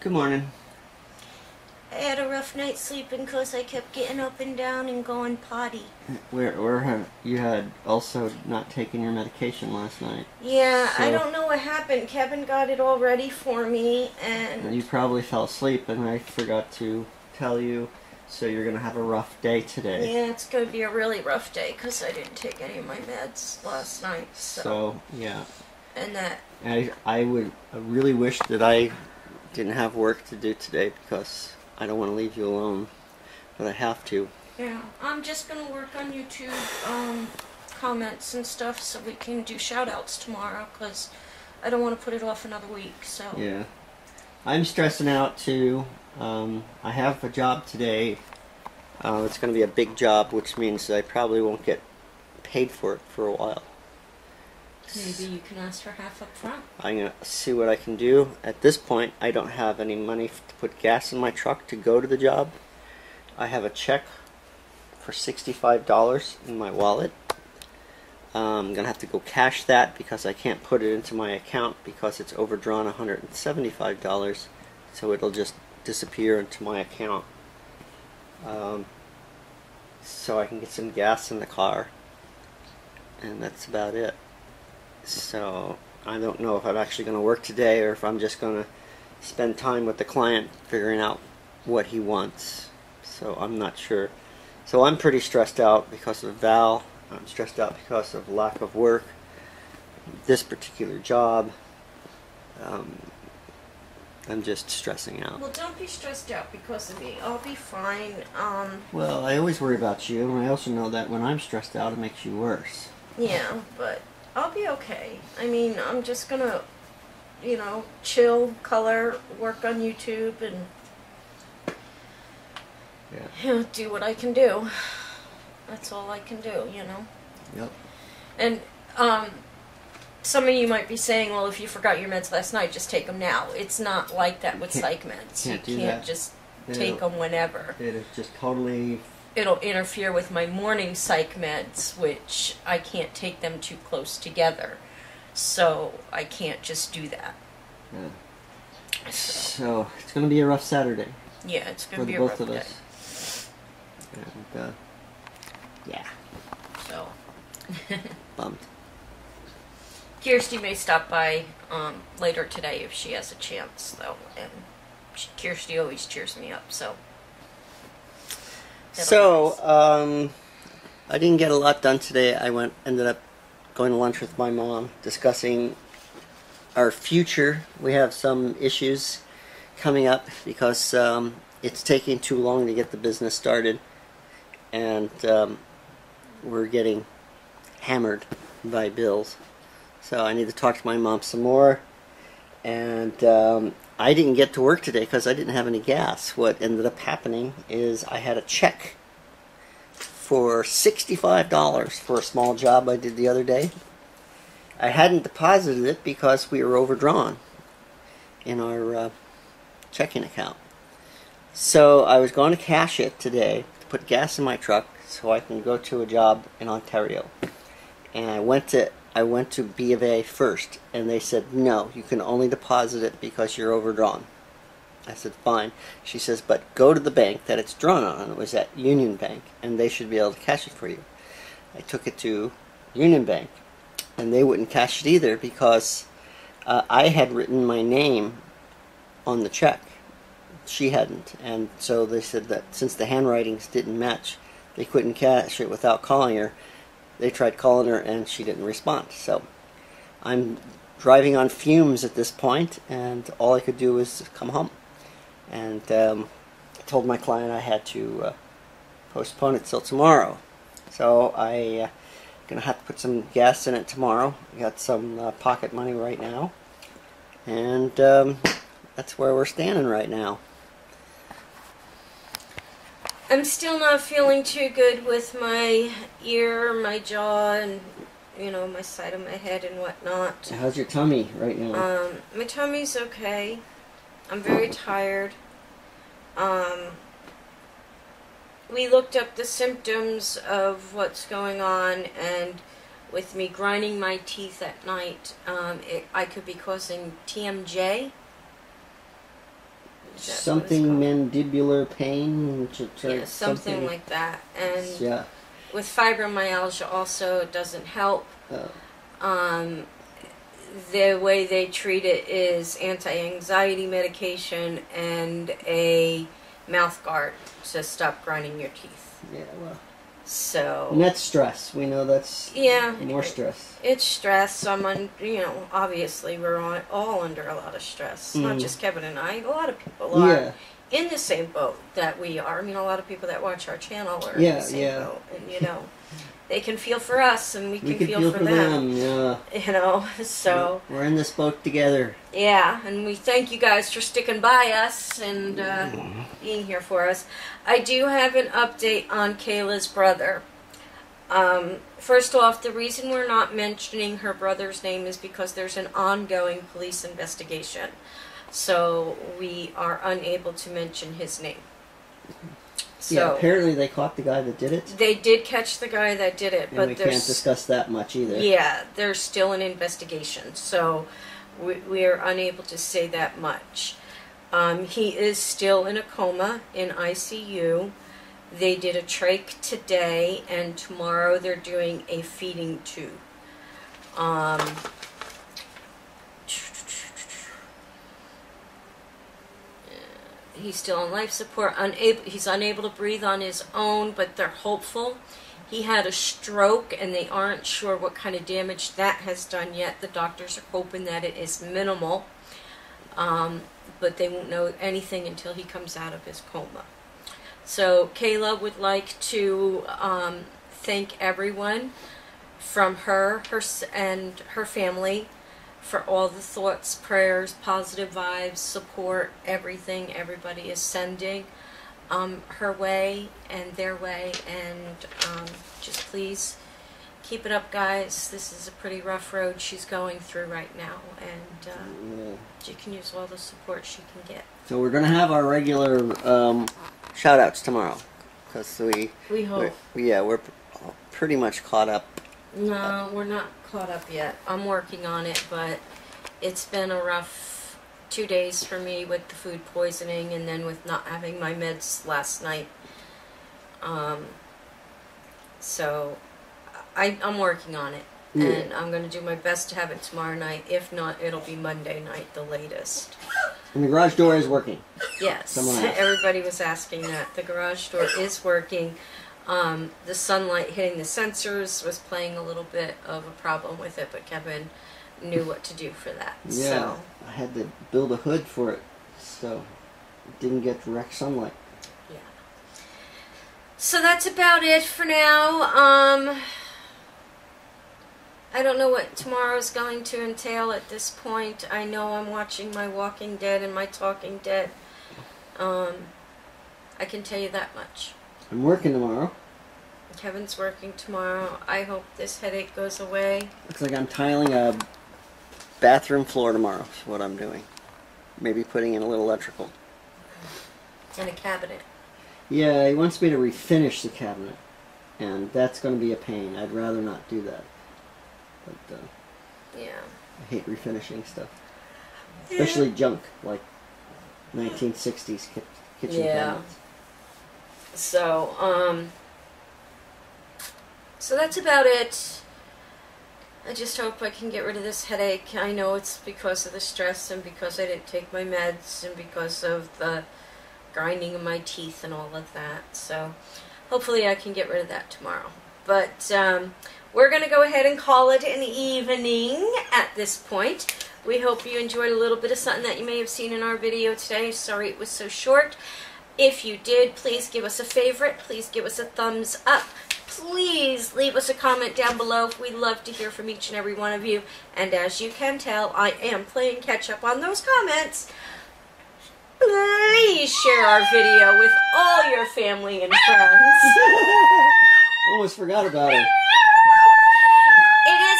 Good morning. I had a rough night sleeping because I kept getting up and down and going potty. Where, where have you had also not taken your medication last night? Yeah, I don't know what happened. Kevin got it all ready for me, and You probably fell asleep, and I forgot to tell you. So you're gonna have a rough day today. yeah, it's going to be a really rough day because I didn't take any of my meds last night. So, So yeah, and that I I would I really wish that I didn't have work to do today because I don't want to leave you alone, but I have to. yeah, I'm just gonna work on YouTube um, comments and stuff so we can do shout outs tomorrow because I don't want to put it off another week. So Yeah. I'm stressing out too. Um, I have a job today. Uh, it's going to be a big job, which means I probably won't get paid for it for a while. Maybe you can ask for half up front. I'm going to see what I can do. At this point, I don't have any money to put gas in my truck to go to the job. I have a check for $65 in my wallet. Um, I'm going to have to go cash that because I can't put it into my account because it's overdrawn $175. So it'll just disappear into my account. Um, so I can get some gas in the car. And that's about it. So I don't know if I'm actually going to work today or if I'm just going to spend time with the client figuring out what he wants. So I'm not sure. So I'm pretty stressed out because of Val. I'm stressed out because of lack of work. This particular job. Um, I'm just stressing out. Well, don't be stressed out because of me. I'll be fine. Um, Well, I always worry about you, and I also know that when I'm stressed out, it makes you worse. yeah, but I'll be okay. I mean, I'm just gonna, you know, chill, color, work on YouTube, and Yeah. you know, do what I can do. That's all I can do, you know. Yep. And um, some of you might be saying, well, if you forgot your meds last night, just take them now. It's not like that with psych meds. can't you can't that. just It'll- take them whenever. It is just totally. It'll interfere with my morning psych meds, which I can't take them too close together. So I can't just do that. Yeah. So, So it's going to be a rough Saturday yeah, it's going to be a both rough of day. us. And uh, yeah, So bummed. Kirsty may stop by um, later today if she has a chance, though. And she, Kirsty always cheers me up, so. So um, I didn't get a lot done today. I went ended up going to lunch with my mom discussing our future. We have some issues coming up because um, it's taking too long to get the business started, and um, we're getting hammered by bills. So I need to talk to my mom some more. And um, I didn't get to work today because I didn't have any gas. What ended up happening is I had a check for $65 for a small job I did the other day. I hadn't deposited it because we were overdrawn in our uh, checking account. So I was going to cash it today to put gas in my truck so I can go to a job in Ontario. And I went to I went to B of A first, and they said no, you can only deposit it because you're overdrawn. I said fine. She says, but go to the bank that it's drawn on. It was at Union Bank, and they should be able to cash it for you. I took it to Union Bank, and they wouldn't cash it either because uh, I had written my name on the check. She hadn't, and so they said that since the handwritings didn't match, they couldn't cash it without calling her. They tried calling her, and she didn't respond. So I'm driving on fumes at this point, and all I could do was come home. And um, I told my client I had to uh, postpone it till tomorrow. So I uh, gonna have to put some gas in it tomorrow. I got some uh, pocket money right now, and um, that's where we're standing right now. I'm still not feeling too good with my ear, my jaw, and you know my side of my head and whatnot. How's your tummy right now? Um, my tummy's okay. I'm very tired. Um, we looked up the symptoms of what's going on, and with me grinding my teeth at night, um, it, I could be causing TMJ. Is that what it's something mandibular pain. ch- ch- yeah, something, like that. And yeah. with fibromyalgia, also it doesn't help. Uh, Um, the way they treat it is anti-anxiety medication and a mouth guard to stop grinding your teeth. yeah. Well, So and that's stress. We know that's yeah, more stress. It's stress. So I'm on. You know, obviously we're all, all under a lot of stress. Not Mhm. just Kevin and I. A lot of people are Yeah. in the same boat that we are. I mean, a lot of people that watch our channel are in Yeah, the same yeah. boat, and you know, they can feel for us, and we can, We can feel, for, them. them. Yeah. You know, so we're in this boat together. yeah, and we thank you guys for sticking by us and uh, being here for us. I do have an update on Kayla's brother. Um, first off, the reason we're not mentioning her brother's name is because there's an ongoing police investigation. So we are unable to mention his name. So yeah. Apparently they caught the guy that did it, they did catch the guy that did it, and but we can't discuss that much either. yeah, there's still an investigation, so we, we are unable to say that much. Um, he is still in a coma in ICU. They did a trach today, and tomorrow they're doing a feeding tube. Um, he's still on life support. Unable, he's unable to breathe on his own, but they're hopeful. He had a stroke, and they aren't sure what kind of damage that has done yet. The doctors are hoping that it is minimal, um, but they won't know anything until he comes out of his coma. So Kayla would like to um, thank everyone from her, her and her family for all the thoughts, prayers, positive vibes, support, everything everybody is sending um, her way and their way. And um, just please keep it up, guys. This is a pretty rough road she's going through right now, and uh, Yeah. she can use all the support she can get. So we're gonna have our regular um, shout outs tomorrow, because we, We hope. we're, yeah, we're pretty much caught up. No, we're not caught up yet. I'm working on it, but it's been a rough two days for me with the food poisoning and then with not having my meds last night. Um, so I, I'm working on it. Yeah. And I'm going to do my best to have it tomorrow night. If not, it'll be Monday night, the latest. And the garage door is working. Yes, everybody was asking that. The garage door is working. Um, the sunlight hitting the sensors was playing a little bit of a problem with it, but Kevin knew what to do for that. Yeah. So, I had to build a hood for it, so it didn't get direct sunlight. yeah. So that's about it for now. Um, I don't know what tomorrow's going to entail at this point. I know I'm watching my Walking Dead and my Talking Dead. Um, I can tell you that much. I'm working tomorrow. Kevin's working tomorrow. I hope this headache goes away. Looks like I'm tiling a bathroom floor tomorrow. Is what I'm doing. Maybe putting in a little electrical. And a cabinet. Yeah, he wants me to refinish the cabinet, and that's going to be a pain. I'd rather not do that. But uh, Yeah. I hate refinishing stuff, especially junk like 1960s kitchen Yeah. cabinets. So, um, so that's about it. I just hope I can get rid of this headache. I know it's because of the stress and because I didn't take my meds and because of the grinding of my teeth and all of that. So, hopefully, I can get rid of that tomorrow. But um, we're going to go ahead and call it an evening at this point. We hope you enjoyed a little bit of something that you may have seen in our video today. Sorry it was so short. If you did, please give us a favorite. Please give us a thumbs up. Please leave us a comment down below. We'd love to hear from each and every one of you. And as you can tell, I am playing catch up on those comments. Please share our video with all your family and friends. Almost forgot about it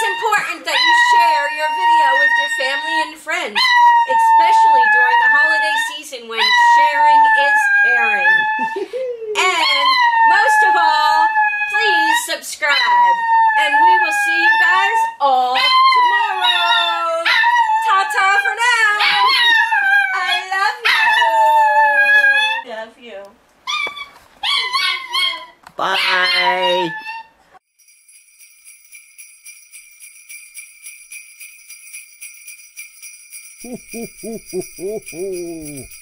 is important that you share your video with your family and friends, especially during the holiday season when sharing is caring. And most of all, please subscribe. And we will see you guys all tomorrow. Ta ta for now. I love you. Ho, ho, ho, ho, ho.